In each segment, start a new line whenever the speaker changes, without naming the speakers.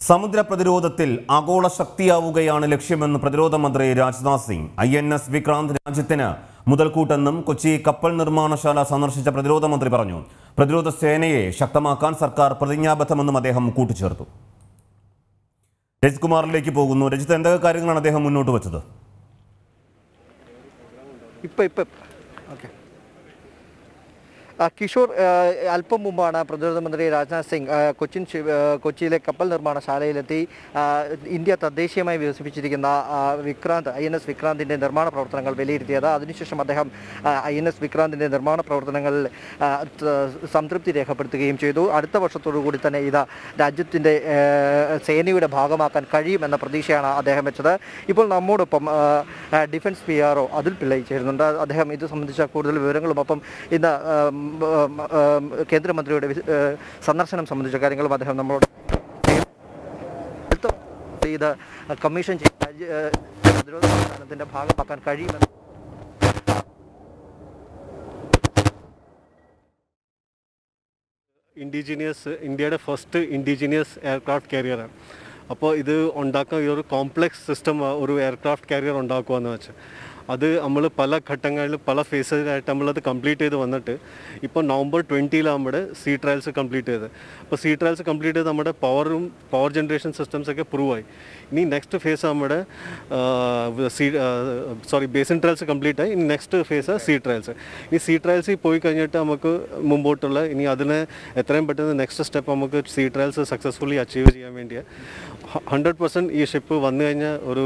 സമുദ്ര പ്രതിരോധത്തിൽ ആഗോള ശക്തിയാവുകയാണ് ലക്ഷ്യമെന്ന് പ്രതിരോധ മന്ത്രി Rajnath Singh. I N S Vikrant രാജ്യത്തിന് മുതൽക്കൂട്ടെന്നും കൊച്ചി കപ്പൽ നിർമ്മാണശാല സന്ദർശിച്ച പ്രതിരോധ മന്ത്രി പറഞ്ഞു. പ്രതിരോധ സേനയെ ശക്തമാക്കാൻ സർക്കാർ പ്രതിജ്ഞാബദ്ധമെന്നും അദ്ദേഹം കൂട്ടിച്ചേർത്തു. രജിത് കുമാറിലേക്ക് പോകുന്നു. രജിത്ത് എന്തൊക്കെ കാര്യങ്ങളാണ് അദ്ദേഹം മുന്നോട്ട് വെച്ചത്?
ഇപ്പം ഇപ്പം. ഓക്കെ. കിഷോർ അല്പം മുമ്പാണ് പ്രതിരോധ മന്ത്രി രാജ്നാഥ് സിംഗ് കൊച്ചിൻ കൊച്ചിയിലെ കപ്പൽ നിർമ്മാണ ശാലയിലെത്തി ഇന്ത്യ തദ്ദേശീയമായി വികസിപ്പിച്ചിരിക്കുന്ന വിക്രാന്ത് ഐ എൻ എസ് വിക്രാന്തിന്റെ നിർമ്മാണ പ്രവർത്തനങ്ങൾ വിലയിരുത്തിയത്. അതിനുശേഷം അദ്ദേഹം ഐ എൻ എസ് വിക്രാന്തിന്റെ നിർമ്മാണ പ്രവർത്തനങ്ങളിൽ സംതൃപ്തി രേഖപ്പെടുത്തുകയും ചെയ്തു. അടുത്ത വർഷത്തോടു കൂടി തന്നെ ഇത് രാജ്യത്തിന്റെ സേനയുടെ ഭാഗമാക്കാൻ കഴിയുമെന്ന പ്രതീക്ഷയാണ് അദ്ദേഹം വെച്ചത്. ഇപ്പോൾ നമ്മോടൊപ്പം defence P R O Atul Pillai ചേരുന്നുണ്ട് അദ്ദേഹം ഇത് സംബന്ധിച്ച കൂടുതൽ വിവരങ്ങളും ഒപ്പം ഇന്ന് കേന്ദ്രമന്ത്രിയുടെ സന്ദർശനം സംബന്ധിച്ച കാര്യങ്ങളും അദ്ദേഹം നമ്മളോട് ഇത് കമ്മീഷൻ ചെയ്ത് പ്രതിരോധ സംസ്ഥാനത്തിന്റെ ഭാഗമാക്കാൻ കഴിയുമെന്ന്
ഇൻഡിജീനിയസ് ഇന്ത്യയുടെ ഫസ്റ്റ് ഇൻഡിജീനിയസ് എയർക്രാഫ്റ്റ് കാരിയറാണ് അപ്പോൾ ഇത് ഉണ്ടാക്കാൻ ഈ ഒരു കോംപ്ലക്സ് സിസ്റ്റം ഒരു എയർക്രാഫ്റ്റ് കാരിയർ ഉണ്ടാക്കുക എന്ന് വെച്ചാൽ അത് നമ്മൾ പല ഘട്ടങ്ങളിൽ പല ഫേസിലായിട്ട് നമ്മളത് കംപ്ലീറ്റ് ചെയ്ത് വന്നിട്ട് ഇപ്പോൾ നവംബർ ട്വന്റിയിലാണ് സി ട്രയൽസ് കംപ്ലീറ്റ് ചെയ്ത് അപ്പോൾ സി ട്രയൽസ് കംപ്ലീറ്റ് ചെയ്ത് നമ്മുടെ പവറും പവർ ജനറേഷൻ സിസ്റ്റംസ് ഒക്കെ പ്രൂവ് ആയി. ഇനി നെക്സ്റ്റ് ഫേസ് നമ്മുടെ sea sorry basin trials complete ആയി. ഇനി നെക്സ്റ്റ് ഫേസ് സി ട്രയൽസ് ഈ സി ട്രയൽസിൽ പോയി കഴിഞ്ഞിട്ട് നമുക്ക് മുമ്പോട്ടുള്ള ഇനി അതിന് എത്രയും പെട്ടെന്ന് നെക്സ്റ്റ് സ്റ്റെപ്പ് നമുക്ക് സി ട്രയൽസ് സക്സസ്ഫുള്ളി അച്ചീവ് ചെയ്യാൻ വേണ്ടിയ. ഹൺഡ്രഡ് പെർസെന്റ് ഈ ഷിപ്പ് വന്നു കഴിഞ്ഞാൽ ഒരു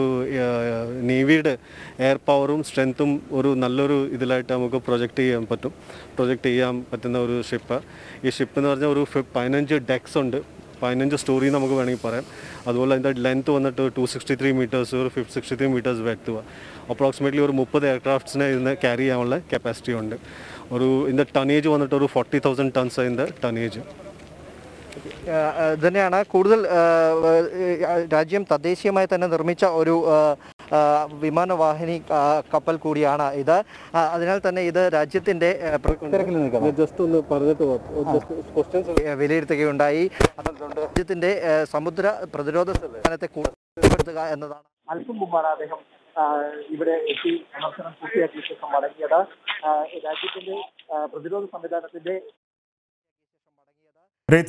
നേവിയുടെ എയർ പവറും സ്ട്രെങ്ത്തും ഒരു നല്ലൊരു ഇതിലായിട്ട് നമുക്ക് പ്രൊജക്റ്റ് ചെയ്യാൻ പറ്റും. പ്രൊജക്റ്റ് ചെയ്യാൻ പറ്റുന്ന ഒരു ഷിപ്പ് ഈ ഷിപ്പ് എന്ന് പറഞ്ഞാൽ ഒരു പതിനഞ്ച് ഡെക്സ് ഉണ്ട്. പതിനഞ്ച് സ്റ്റോറി നമുക്ക് വേണമെങ്കിൽ പറയാം. അതുപോലെ അതിന്റെ ലെങ്ത്ത് വന്നിട്ട് ടു സിക്സ്റ്റി ത്രീ മീറ്റേഴ്സ് ഒരു ഫിഫ്റ്റ് സിക്സ്റ്റി ത്രീ മീറ്റേഴ്സ് വരുത്തുക അപ്രോക്സിമേറ്റ്ലി ഒരു മുപ്പത് എയർക്രാഫ്റ്റ്സിനെ ഇതിന് ക്യാരി ചെയ്യാനുള്ള കപ്പാസിറ്റി ഉണ്ട്. ഒരു ഇതിന്റെ ടണേജ് വന്നിട്ട് ഒരു ഫോർട്ടി തൗസൻഡ് ടൺസ് അതിന്റെ ടണേജ്
തന്നെയാണ്. കൂടുതൽ രാജ്യം തദ്ദേശീയമായി തന്നെ നിർമ്മിച്ച ഒരു വിമാനവാഹിനി കപ്പൽ കൂടിയാണ് ഇത്. അതിനാൽ തന്നെ ഇത് രാജ്യത്തിന്റെ വിലയിരുത്തുകയുണ്ടായി. രാജ്യത്തിന്റെ സമുദ്ര പ്രതിരോധ സംവിധാനത്തെ കൂടുതൽ എന്നതാണ്. അല്പം മുമ്പാണ് അദ്ദേഹം ഇവിടെ എത്തി സന്ദർശനം പൂർത്തിയാക്കിയ ശേഷം മടങ്ങിയത് രാജ്യത്തിന്റെ പ്രതിരോധ സംവിധാനത്തിന്റെ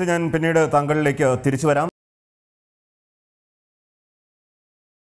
ഞാൻ പിന്നീട് താങ്കളിലേക്ക് തിരിച്ചു വരാം.